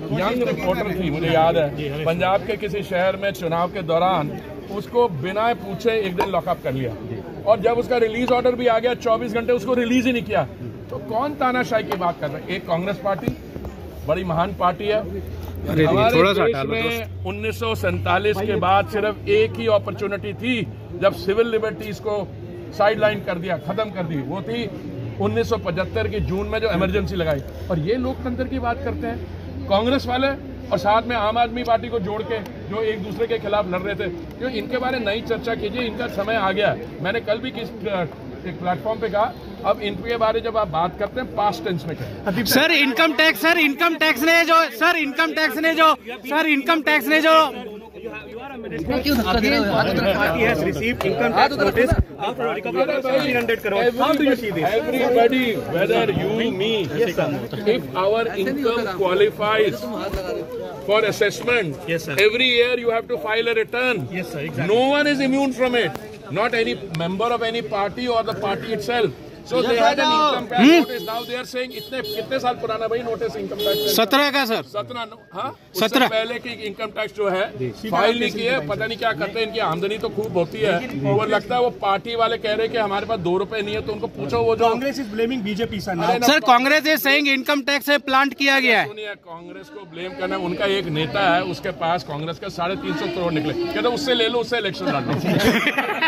Young reporter थी मुझे याद है। पंजाब के किसी शहर में चुनाव के दौरान उसको बिना पूछे एक दिन लॉकअप कर लिया। और जब उसका रिलीज़ ऑर्डर भी आ गया 24 घंटे उसको रिलीज़ ही नहीं किया। तो कौन तानाशाही की बात कर रहे हैं? एक कांग्रेस पार्टी बड़ी महान पार्टी है। हमारे देश में उन्नीस के बाद सिर्फ़ एक ही अपॉर्चुनिटी थी जब सिविल लिबर्टीज को साइडलाइन कर दिया खत्म कर दी। वो थी 1975 के जून में जो इमरजेंसी लगाई। और ये लोकतंत्र की बात करते हैं। कांग्रेस वाले और साथ में आम आदमी पार्टी को जोड़ के जो एक दूसरे के खिलाफ लड़ रहे थे। क्यों? इनके बारे में नई चर्चा कीजिए इनका समय आ गया। है मैंने कल भी किस एक प्लेटफॉर्म पे कहा अब इनके बारे जब आप बात करते हैं पास्ट टेंस में करें sir income tax sir income tax ने जो सर इनकम टैक्स ने जो सर इनकम टैक्स ने जो party has received income tax notice after a recovery of 1700 crore. How do you see this? Everybody, whether you, me, if our income qualifies for assessment, Yes, sir. every year you have to file a return. Yes, sir, exactly. No one is immune from it. Not any member of any party or the party itself. So they had an income tax notice. Now they are saying इतने कितने साल पुराना भाई notice income tax सत्रह का sir. सत्रह हाँ? सत्रह। पहले की इनकम टैक्स जो है फ़ाइल नहीं की है पता नहीं क्या करते हैं इनकी आमदनी तो खूब होती है। वो लगता है वो पार्टी वाले कह रहे हैं कि हमारे पास दो रुपए नहीं है तो उनको पूछो वो जो sir. Now. अरे ना, sir Congress is saying income tax से प्लांट किया गया है। सुनिए कांग्रेस को ब्लेम करना उनका एक नेता है उसके पास कांग्रेस का साढ़े तीन सौ करोड़ निकले। कहते उससे ले लो उससे इलेक्शन लड़ लो।